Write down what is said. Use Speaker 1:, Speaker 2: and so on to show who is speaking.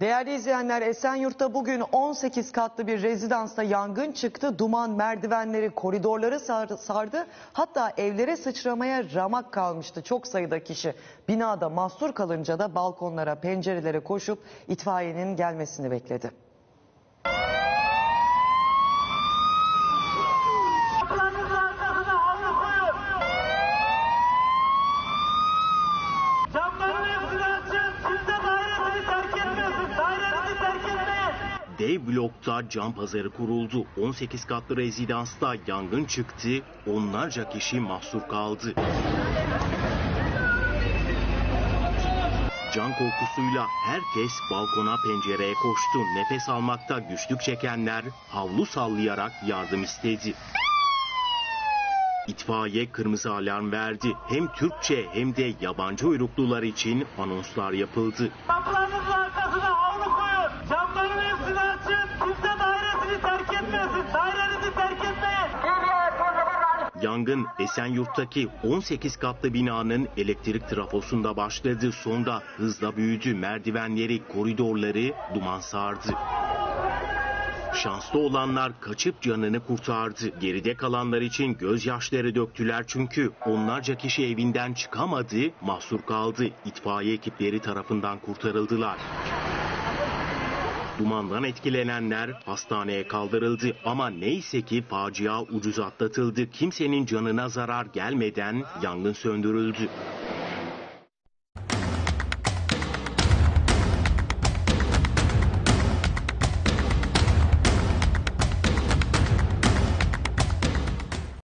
Speaker 1: Değerli izleyenler Esenyurt'ta bugün 18 katlı bir rezidansta yangın çıktı. Duman merdivenleri, koridorları sar- sardı. Hatta evlere sıçramaya ramak kalmıştı çok sayıda kişi. Binada mahsur kalınca da balkonlara, pencerelere koşup itfaiyenin gelmesini bekledi.
Speaker 2: Etmeyin.
Speaker 3: D blokta cam pazarı kuruldu. 18 katlı rezidansta yangın çıktı. Onlarca kişi mahsur kaldı. Can korkusuyla herkes balkona pencereye koştu. Nefes almakta güçlük çekenler havlu sallayarak yardım istedi. İtfaiye kırmızı alarm verdi. Hem Türkçe hem de yabancı uyruklular için anonslar yapıldı.
Speaker 2: Kapılarınızın arkasına
Speaker 3: Yangın Esenyurt'taki 18 katlı binanın elektrik trafosunda başladı. Sonra hızla büyüdü. Merdivenleri, koridorları duman sardı. Şanslı olanlar kaçıp canını kurtardı. Geride kalanlar için gözyaşları döktüler çünkü onlarca kişi evinden çıkamadı, mahsur kaldı. İtfaiye ekipleri tarafından kurtarıldılar. Dumandan etkilenenler hastaneye kaldırıldı ama neyse ki facia ucuz atlatıldı. Kimsenin canına zarar gelmeden yangın söndürüldü.